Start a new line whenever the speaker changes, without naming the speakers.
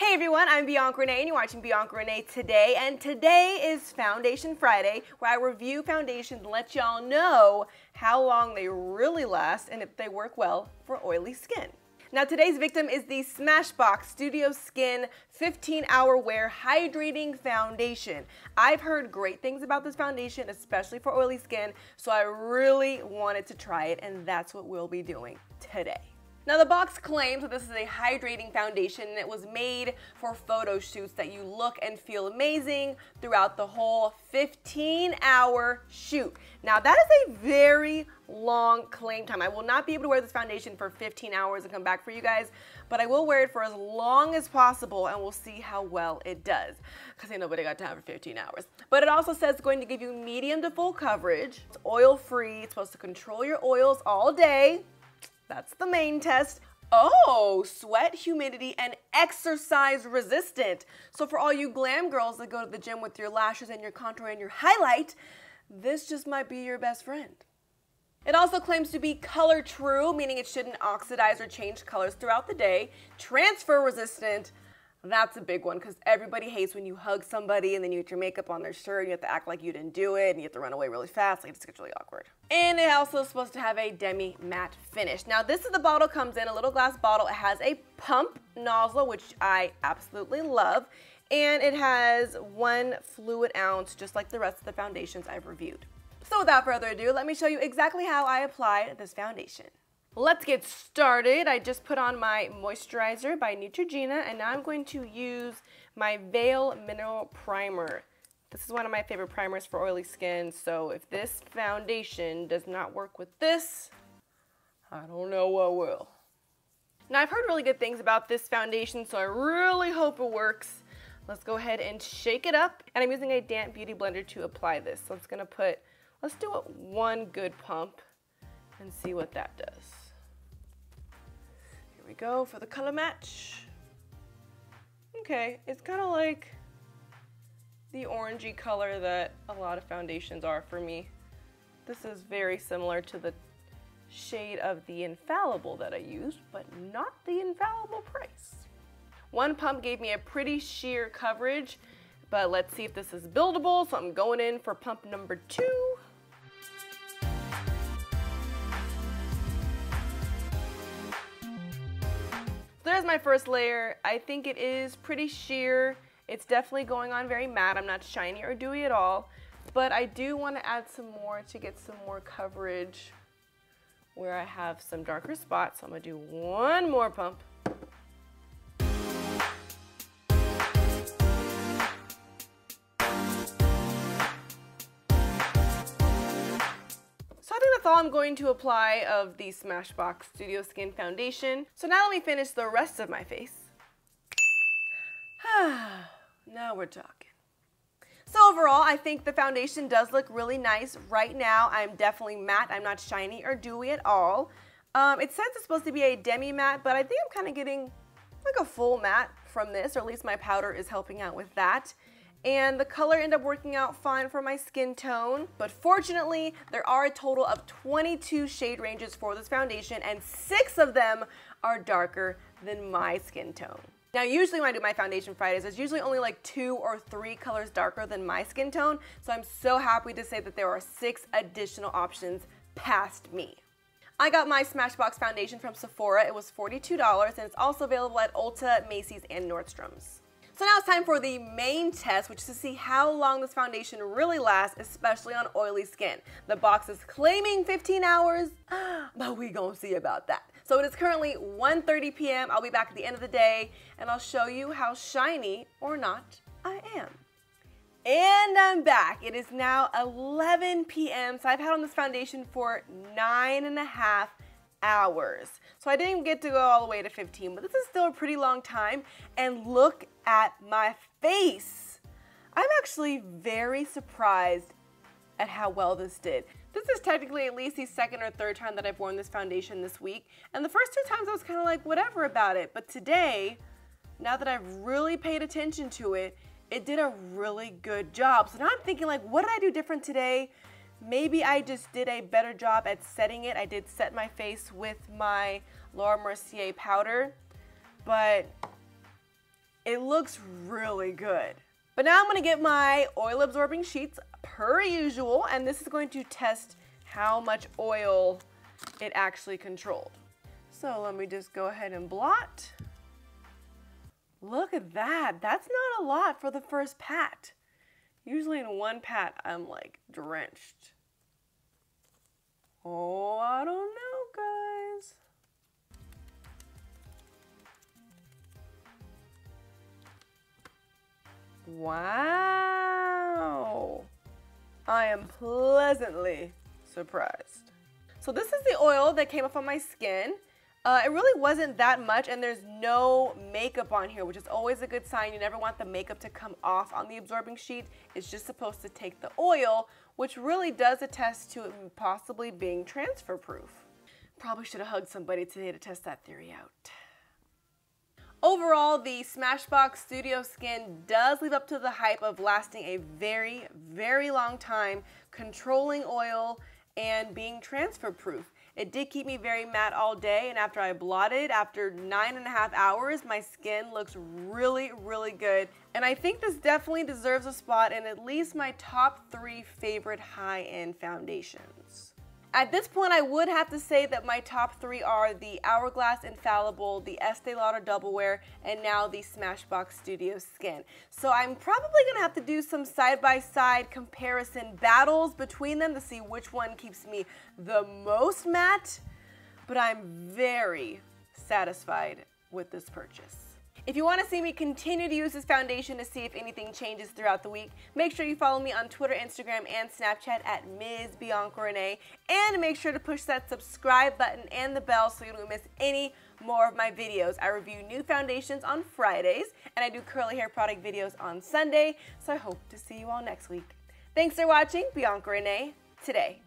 Hey everyone, I'm Bianca Renee and you're watching Bianca Renee today. And today is Foundation Friday where I review foundations and let y'all know how long they really last and if they work well for oily skin. Now today's victim is the Smashbox Studio Skin 15 Hour Wear Hydrating Foundation. I've heard great things about this foundation, especially for oily skin, so I really wanted to try it and that's what we'll be doing today. Now the box claims that this is a hydrating foundation and it was made for photo shoots that you look and feel amazing throughout the whole 15 hour shoot. Now that is a very long claim time. I will not be able to wear this foundation for 15 hours and come back for you guys, but I will wear it for as long as possible and we'll see how well it does. Cause ain't nobody got time for 15 hours. But it also says it's going to give you medium to full coverage. It's oil free. It's supposed to control your oils all day. That's the main test. Oh, sweat, humidity, and exercise resistant. So for all you glam girls that go to the gym with your lashes and your contour and your highlight, this just might be your best friend. It also claims to be color true, meaning it shouldn't oxidize or change colors throughout the day, transfer resistant, that's a big one because everybody hates when you hug somebody and then you get your makeup on their shirt and you have to act like you didn't do it and you have to run away really fast. Like, it just gets really awkward. And it also is supposed to have a demi matte finish. Now, this is the bottle comes in, a little glass bottle. It has a pump nozzle, which I absolutely love. And it has one fluid ounce, just like the rest of the foundations I've reviewed. So without further ado, let me show you exactly how I apply this foundation. Let's get started. I just put on my moisturizer by Neutrogena and now I'm going to use my Veil Mineral Primer. This is one of my favorite primers for oily skin, so if this foundation does not work with this, I don't know what will. Now I've heard really good things about this foundation, so I really hope it works. Let's go ahead and shake it up. And I'm using a damp beauty blender to apply this. So it's gonna put, let's do it one good pump and see what that does Here we go for the color match. Okay, it's kind of like the orangey color that a lot of foundations are for me. This is very similar to the shade of the Infallible that I used, but not the Infallible price. One pump gave me a pretty sheer coverage, but let's see if this is buildable. So I'm going in for pump number two. There's my first layer. I think it is pretty sheer. It's definitely going on very matte. I'm not shiny or dewy at all. But I do want to add some more to get some more coverage where I have some darker spots. So I'm going to do one more pump. That's all I'm going to apply of the Smashbox Studio Skin Foundation. So now let me finish the rest of my face. now we're talking. So overall, I think the foundation does look really nice. Right now, I'm definitely matte. I'm not shiny or dewy at all. Um, it says it's supposed to be a demi matte, but I think I'm kind of getting like a full matte from this, or at least my powder is helping out with that and the color ended up working out fine for my skin tone. But fortunately, there are a total of 22 shade ranges for this foundation and six of them are darker than my skin tone. Now usually when I do my foundation Fridays, there's usually only like two or three colors darker than my skin tone, so I'm so happy to say that there are six additional options past me. I got my Smashbox foundation from Sephora. It was $42 and it's also available at Ulta, Macy's, and Nordstrom's. So now it's time for the main test, which is to see how long this foundation really lasts, especially on oily skin. The box is claiming 15 hours, but we gonna see about that. So it is currently 1.30 p.m. I'll be back at the end of the day and I'll show you how shiny or not I am. And I'm back. It is now 11 p.m. So I've had on this foundation for nine and a half hours. So I didn't get to go all the way to 15, but this is still a pretty long time. And look at my face. I'm actually very surprised at how well this did. This is technically at least the second or third time that I've worn this foundation this week. And the first two times I was kind of like, whatever about it. But today, now that I've really paid attention to it, it did a really good job. So now I'm thinking like, what did I do different today? Maybe I just did a better job at setting it. I did set my face with my Laura Mercier powder, but It looks really good. But now I'm gonna get my oil absorbing sheets per usual, and this is going to test how much oil it actually controlled. So let me just go ahead and blot. Look at that, that's not a lot for the first pat. Usually in one pat, I'm like drenched. Oh, I don't know, guys. Wow. I am pleasantly surprised. So this is the oil that came off on my skin. Uh, it really wasn't that much and there's no makeup on here, which is always a good sign. You never want the makeup to come off on the absorbing sheet. It's just supposed to take the oil, which really does attest to it possibly being transfer proof. Probably should have hugged somebody today to test that theory out. Overall, the Smashbox Studio Skin does live up to the hype of lasting a very, very long time, controlling oil, and being transfer proof. It did keep me very matte all day, and after I blotted, after nine and a half hours, my skin looks really, really good. And I think this definitely deserves a spot in at least my top three favorite high-end foundations. At this point, I would have to say that my top three are the Hourglass Infallible, the Estee Lauder Double Wear, and now the Smashbox Studio Skin. So I'm probably gonna have to do some side-by-side -side comparison battles between them to see which one keeps me the most matte, but I'm very satisfied with this purchase. If you want to see me continue to use this foundation to see if anything changes throughout the week, make sure you follow me on Twitter, Instagram, and Snapchat at Ms. Bianca Renee. And make sure to push that subscribe button and the bell so you don't miss any more of my videos. I review new foundations on Fridays, and I do curly hair product videos on Sunday, so I hope to see you all next week. Thanks for watching Bianca Renee today.